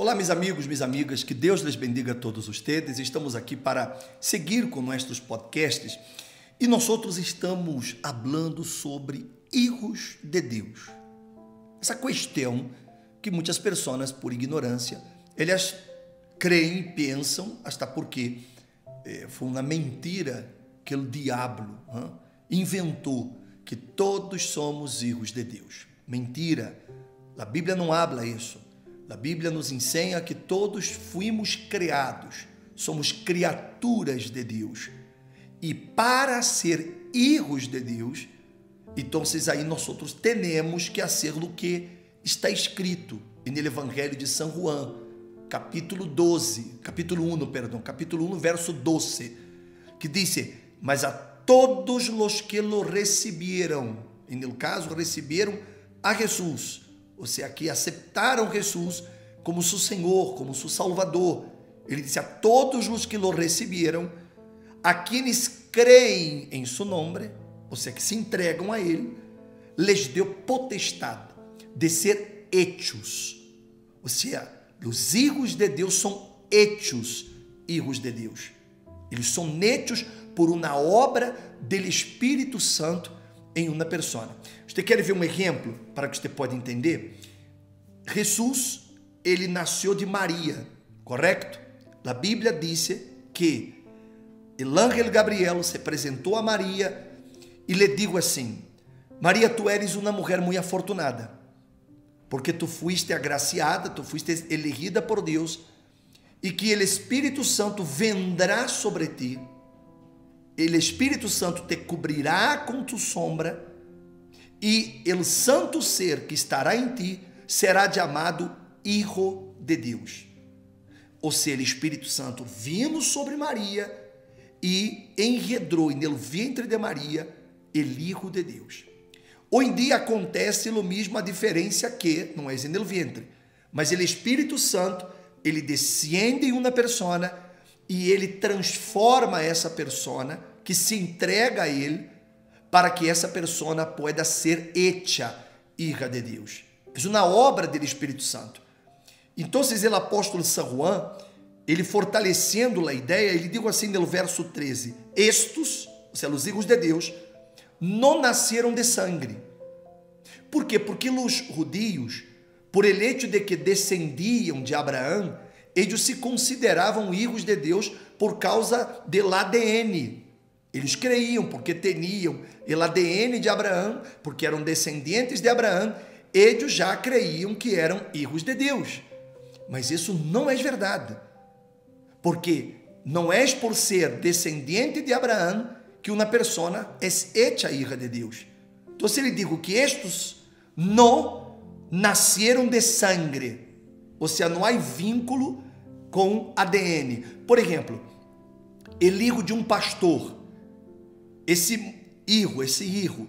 Olá, meus amigos, minhas amigas, que Deus les bendiga a todos ustedes. Estamos aqui para seguir com nossos podcasts e nós outros estamos falando sobre hijos de Deus. Essa questão que muitas pessoas, por ignorância, elas creem e pensam, até porque eh, foi uma mentira que o diabo hein, inventou que todos somos hijos de Deus. Mentira. A Bíblia não habla isso. A Bíblia nos ensina que todos fomos criados, somos criaturas de Deus. E para ser hijos de Deus, então aí nós outros temos que fazer o que está escrito no Evangelho de São Juan, capítulo 12, capítulo 1, perdão, capítulo 1, verso 12, que diz: Mas a todos os que lo receberam, e no caso receberam a Jesus, seja, que aceitaram Jesus como seu Senhor, como seu Salvador. Ele disse a todos os que lo receberam, a quienes creem em seu nome, ou seja, que se entregam a Ele, lhes deu potestade de ser hechos. Ou seja, os hijos de Deus são hechos, hijos de Deus. Eles são hechos por uma obra do Espírito Santo em uma pessoa. Você quer ver um exemplo para que você possa entender? Jesus, ele nasceu de Maria, correto? A Bíblia diz que o ángel Gabriel se apresentou a Maria e lhe digo assim: Maria, tu eres uma mulher muito afortunada, porque tu fuiste agraciada, tu fuiste elegida por Deus, e que o Espírito Santo vendrá sobre ti o Espírito Santo te cobrirá com tu sombra e o santo ser que estará em ti será chamado Hijo de Deus. Ou seja, o Espírito Santo vindo sobre Maria e enredou no ventre de Maria o Hijo de Deus. Hoje em dia acontece o mesmo, a diferença que não é no ventre, mas o Espírito Santo ele desciende em uma persona e ele transforma essa persona que se entrega a ele para que essa persona pueda ser hecha hija de Deus. É uma obra do Espírito Santo. Então, o apóstolo São Juan, ele fortalecendo a ideia, ele diz assim no verso 13: Estos, ou seja, os hijos de Deus, não nasceram de sangue. Por quê? Porque os judios, por el hecho de que descendiam de Abraão, eles se consideravam hijos de Deus por causa do ADN. Eles creiam porque tinham o ADN de Abraão, porque eram descendentes de Abraão, eles já creiam que eram hijos de Deus. Mas isso não é verdade. Porque não é por ser descendente de Abraão que uma pessoa é hecha hija de Deus. Então, se ele digo que estes não nasceram de sangue, ou seja, não há vínculo com ADN. Por exemplo, ele hijo de um pastor, esse hijo, esse hijo,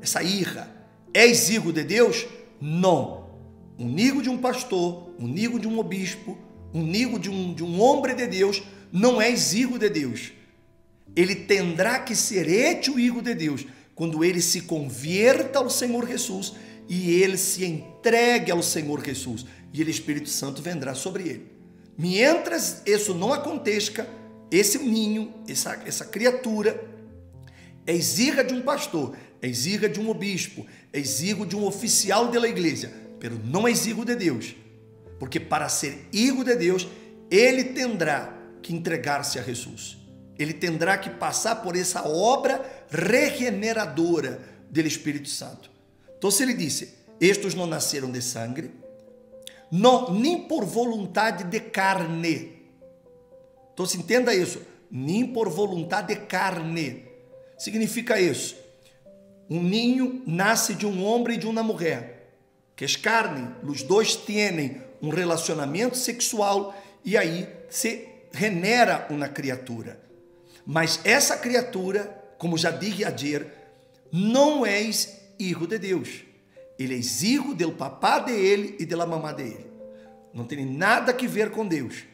essa irra, é hijo de Deus? Não. Um hijo de um pastor, um hijo de um obispo, um hijo de um, de um homem de Deus, não é hijo de Deus. Ele terá que ser este o de Deus quando ele se converta ao Senhor Jesus e ele se entregue ao Senhor Jesus e o Espírito Santo vendrá sobre ele. Mientras isso não aconteça, esse ninho, essa, essa criatura, é exirra de um pastor, é exirra de um obispo, é exirro de um oficial da igreja, pero não exirro de Deus. Porque para ser hijo de Deus, ele terá que entregar-se a Jesus. Ele terá que passar por essa obra regeneradora do Espírito Santo. Então, se ele disse: Estes não nasceram de sangue, não, nem por vontade de carne. Então se entenda isso, nem por vontade de carne. Significa isso. Um ninho nasce de um homem e de uma mulher, que é carne, os dois têm um relacionamento sexual e aí se genera uma criatura. Mas essa criatura, como já disse ayer, não é filho de Deus. Ele é filho do papá dele e da mamá dele. Não tem nada a ver com Deus.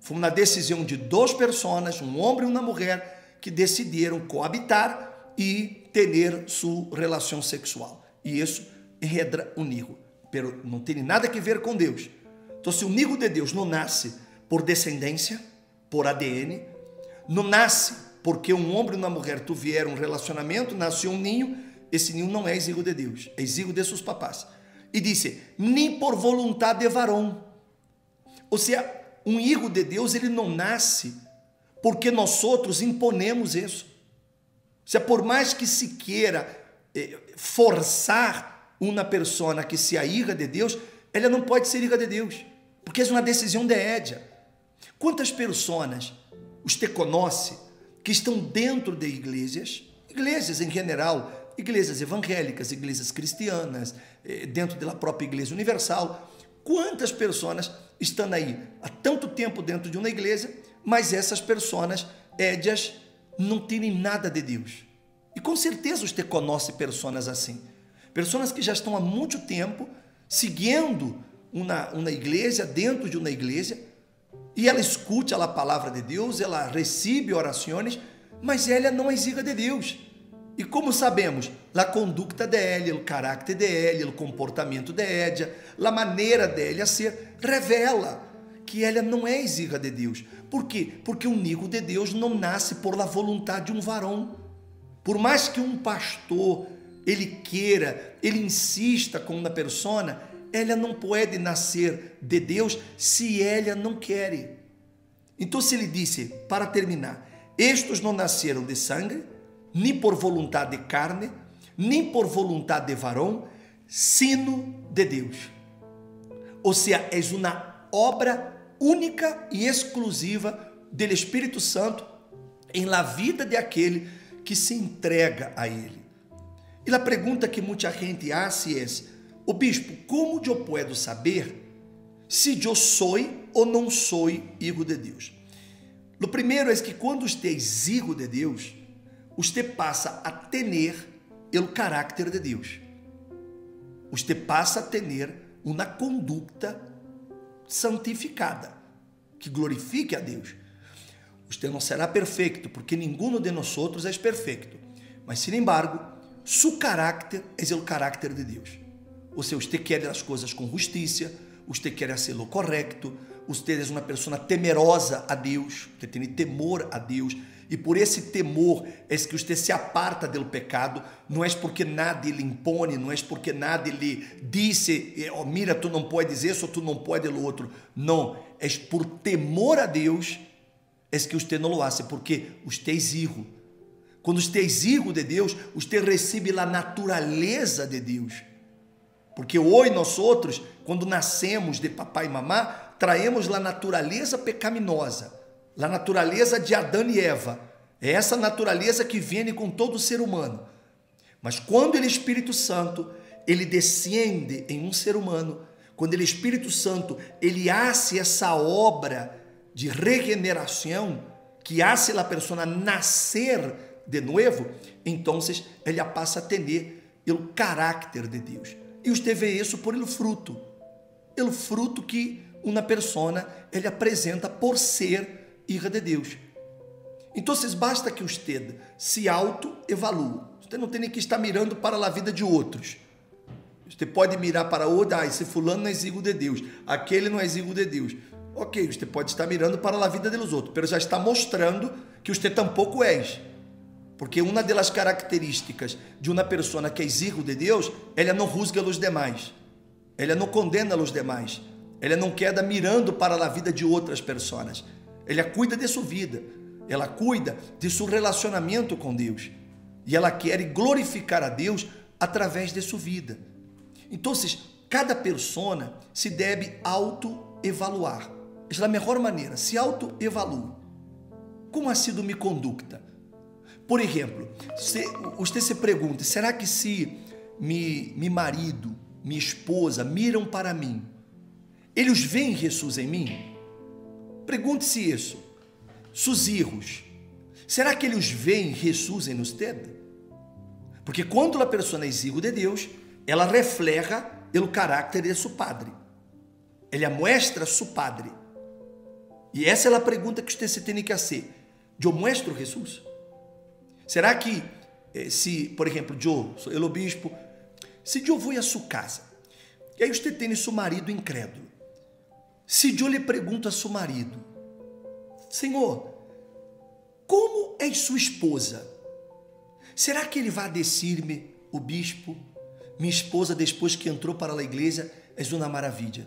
Foi uma decisão de duas pessoas, um homem e uma mulher, que decidiram coabitar e ter sua relação sexual. E isso enredra o hijo. Pero não tem nada a ver com Deus. Então, se o hijo de Deus não nasce por descendência, por ADN, não nasce porque um homem e uma mulher tiveram um relacionamento, nasceu um ninho, esse ninho não é hijo de Deus, é hijo de seus papás. E disse, nem por vontade de varão. Ou seja, um hijo de Deus, ele não nasce porque nós outros imponemos isso. Ou seja, por mais que se queira eh, forçar uma pessoa que se a hija de Deus, ela não pode ser hija de Deus, porque é uma decisão de Édia. Quantas pessoas você conhece que estão dentro de igrejas, igrejas em geral, igrejas evangélicas, igrejas cristianas, eh, dentro da própria igreja universal, quantas pessoas estão aí há tanto tempo dentro de uma igreja, mas essas pessoas, édias, não têm nada de Deus. E com certeza você conhece pessoas assim. Pessoas que já estão há muito tempo seguindo uma, uma igreja, dentro de uma igreja, e ela escute a palavra de Deus, ela recebe orações, mas ela não é hija de Deus. E como sabemos, a conduta dela, o caráter dela, o comportamento dela, a maneira dela ser, revela que ela não é hija de Deus. Por quê? Porque o nigo de Deus não nasce por la vontade de um varão. Por mais que um pastor ele queira, ele insista com uma persona, ela não pode nascer de Deus se ela não quer. Então, se ele disse, para terminar, estes não nasceram de sangue, nem por vontade de carne, nem por vontade de varão, sino de Deus. Ou seja, é uma obra única e exclusiva do Espírito Santo em la vida de aquele que se entrega a Ele. E a pergunta que muita gente hace é: o bispo, como eu posso saber se eu sou ou não sou hijo de Deus? O primeiro é que quando é hijo de Deus, você passa a ter o caráter de Deus. Você passa a ter uma conduta santificada, que glorifique a Deus. Você não será perfeito, porque nenhum de nós outros é perfeito. Mas, sin embargo, seu caráter é o caráter de Deus. Ou seja, você quer as coisas com justiça, você quer o correto, você é uma pessoa temerosa a Deus, você tem temor a Deus, e por esse temor é que você se aparta do pecado, não é porque nada lhe impõe, não é porque nada lhe disse, oh, mira, tu não podes isso, tu não podes o outro. Não, é por temor a Deus é que você não lo hace, porque você hijo. Quando você hijo de Deus, você recebe a natureza de Deus. Porque hoje nós outros, quando nascemos de papai e mamá, traemos a natureza pecaminosa a natureza de Adão e Eva. É essa natureza que vem com todo ser humano. Mas quando ele Espírito Santo, ele descende em um ser humano, quando ele Espírito Santo, ele hace essa obra de regeneração, que hace a pessoa nascer de novo, então ele passa a ter o caráter de Deus. E você vê isso por ele fruto. O fruto que uma pessoa ele apresenta por ser hija de Deus. Então, basta que você se autoevalue. Você não tem nem que estar mirando para a vida de outros. Você pode mirar para outro, ah, esse fulano não é exíguo de Deus, aquele não é exíguo de Deus. Ok, você pode estar mirando para a vida dos outros, mas já está mostrando que você tampouco és. Porque uma das características de uma pessoa que é exíguo de Deus, ela não rusga os demais, ela não condena os demais, ela não queda mirando para a vida de outras pessoas. Ela cuida de sua vida, ela cuida de seu relacionamento com Deus. E ela quer glorificar a Deus através de sua vida. Então, cada persona se deve autoevaluar. Essa é a melhor maneira, se autoevalue. Como ha sido minha conduta? Por exemplo, você se pergunta, será que se me, meu marido, minha esposa miram para mim, eles veem Jesus em mim? Pergunte-se isso. Sus hijos, será que eles veem Jesus em usted? Porque quando a pessoa é hijo de Deus, ela refleja o caráter de seu padre. Ela mostra seu padre. E essa é a pergunta que você tem que fazer. Eu mostro Jesus? Será que eh, se, por exemplo, eu sou o bispo, se eu vou à sua casa, e aí você tem seu marido incrédulo, se eu lhe pergunto a seu marido, Senhor, como é sua esposa? Será que ele vai dizer-me, o bispo, minha esposa, depois que entrou para a igreja, é uma maravilha?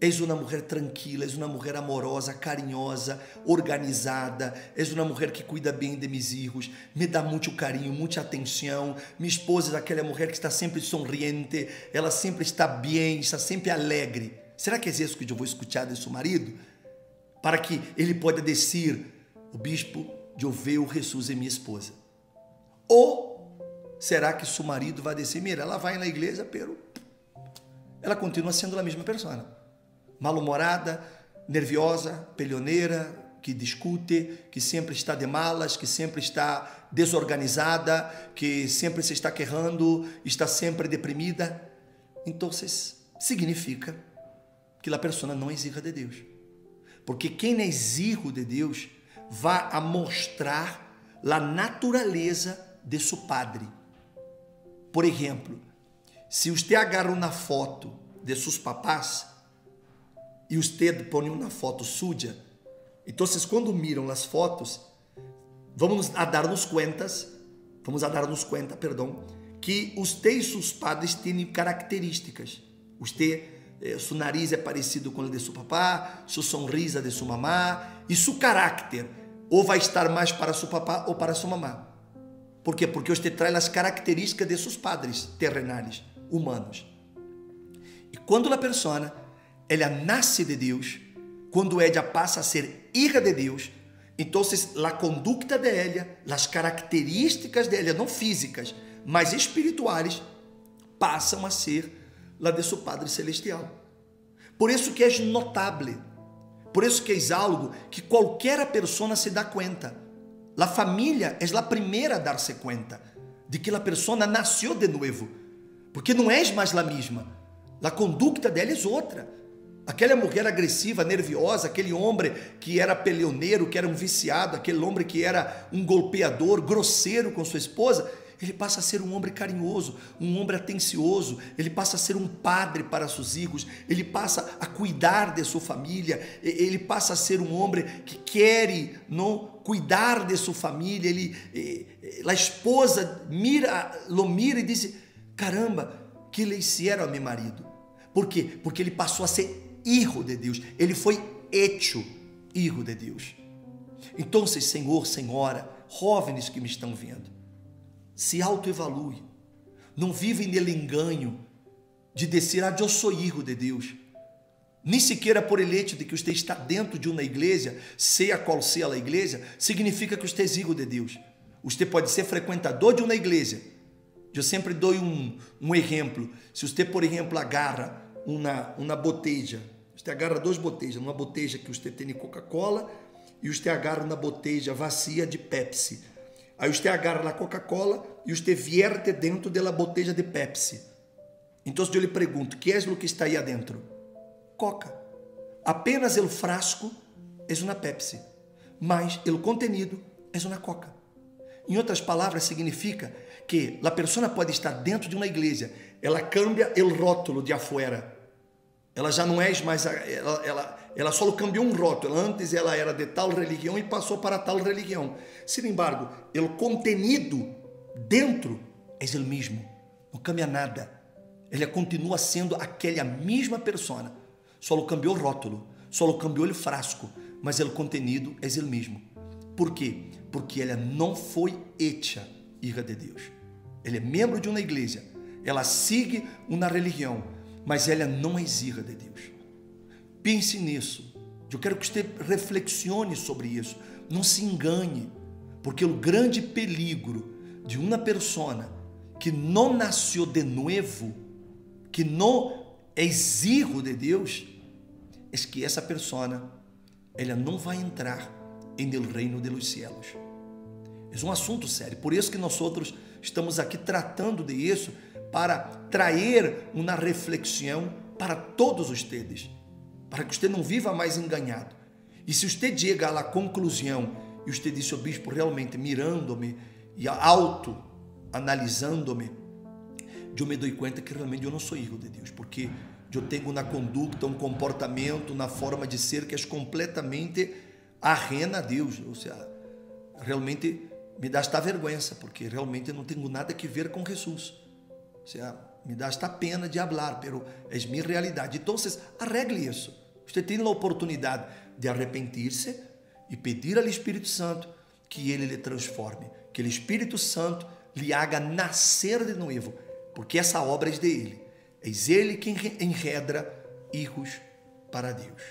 És uma mulher tranquila, és uma mulher amorosa, carinhosa, organizada, és uma mulher que cuida bem de meus filhos, me dá muito carinho, muita atenção. Minha esposa é aquela mulher que está sempre sorriente, ela sempre está bem, está sempre alegre. Será que é isso que eu vou escutar de seu marido? Para que ele possa dizer, o bispo, eu vejo Jesus em minha esposa. Ou será que seu marido vai dizer, mira, ela vai na igreja, pero ela continua sendo a mesma pessoa mal-humorada, nerviosa, peleoneira, que discute, que sempre está de malas, que sempre está desorganizada, que sempre se está quejando, está sempre deprimida. Então, significa que a pessoa não é hija de Deus. Porque quem é hijo de Deus vai a mostrar a natureza de seu padre. Por exemplo, se você agarra uma foto de seus papás, e usted põe uma foto suja. Então, quando miram as fotos, vamos a dar-nos contas, vamos a dar-nos conta, perdão, que usted e seus padres têm características. Usted, eh, seu nariz é parecido com o de seu papá, sua sonrisa de sua mamá, e seu caráter ou vai estar mais para seu papá ou para sua mamá. Por quê? Porque você traz as características de seus padres terrenais, humanos. E quando a pessoa ela nasce de Deus, quando ela passa a ser hija de Deus, então a conduta dela, as características dela, não físicas, mas espirituais, passam a ser la de seu Padre Celestial. Por isso que é notável, por isso que é algo que qualquer pessoa se dá conta. A família é a primeira a dar-se conta de que a pessoa nasceu de novo, porque não és mais a mesma. A conduta dela é outra. Aquela mulher agressiva, nerviosa, aquele homem que era peleoneiro, que era um viciado, aquele homem que era um golpeador, grosseiro com sua esposa, ele passa a ser um homem carinhoso, um homem atencioso, ele passa a ser um padre para seus filhos, ele passa a cuidar de sua família, ele passa a ser um homem que quer não cuidar de sua família, ele, a esposa mira, lo mira e diz: caramba, que lhe hicieron a meu marido? Por quê? Porque ele passou a ser hijo de Deus, ele foi hecho hijo de Deus. Então, Senhor, Senhora, jovens que me estão vendo, se autoevalue, não vivem nele engano de dizer, ah, eu sou de Deus. Nem sequer por eleito de que você está dentro de uma igreja, seja qual seja a igreja, significa que você é hijo de Deus. Você pode ser frequentador de uma igreja. Eu sempre dou um, um exemplo. Se você, por exemplo, agarra uma, uma botella. Você agarra duas botelhas, uma botella que você tem de Coca-Cola e você agarra uma botella vazia de Pepsi. Aí você agarra a Coca-Cola e você vierte dentro da botella de Pepsi. Então eu lhe pergunto, que é o que está aí adentro? Coca. Apenas o frasco é uma Pepsi, mas o contenido é uma Coca. Em outras palavras, significa que a pessoa pode estar dentro de uma igreja, ela cambia o rótulo de afuera. Ela já não é mais, ela, ela, ela só cambiou um rótulo. Antes ela era de tal religião e passou para tal religião. Sin embargo, o contenido dentro é o mesmo. Não cambia nada. Ele continua sendo aquela mesma pessoa. Só cambiou o rótulo, só cambiou o frasco, mas o contenido é o mesmo. Por quê? Porque ela não foi hecha hija de Deus. Ele é membro de uma igreja, ela segue uma religião, mas ela não é hija de Deus. Pense nisso. Eu quero que você reflexione sobre isso. Não se engane, porque o grande perigo de uma pessoa que não nasceu de novo, que não é hijo de Deus, é que essa pessoa ela não vai entrar em el reino de los cielos. É um assunto sério. Por isso que nós outros estamos aqui tratando de isso para trazer uma reflexão para todos os tedes, para que você não viva mais enganado. E se você chega à conclusão e você disse, o bispo, realmente mirando-me e auto analisando-me, eu me dou conta que realmente eu não sou filho de Deus, porque eu tenho uma conduta, um comportamento, uma forma de ser que é completamente arrena a Deus, ou seja, realmente me dá esta vergonha, porque realmente não tenho nada que ver com Jesus. Ou seja, me dá esta pena de falar, pero é minha realidade. Então, arregle isso. Você tem a oportunidade de arrepender-se e pedir ao Espírito Santo que ele lhe transforme, que o Espírito Santo lhe haga nascer de novo, porque essa obra é dele. É ele quem enredra hijos para Deus.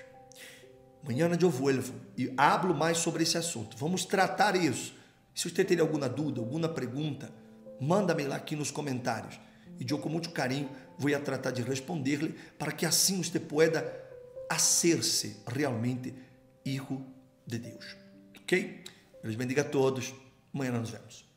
Amanhã eu volvo e hablo mais sobre esse assunto. Vamos tratar isso. Se você tem alguma dúvida, alguma pergunta, manda-me lá aqui nos comentários. E eu, com muito carinho, vou tratar de responder-lhe para que assim você pueda hacer-se realmente hijo de Deus. Ok? Deus bendiga a todos. Amanhã nos vemos.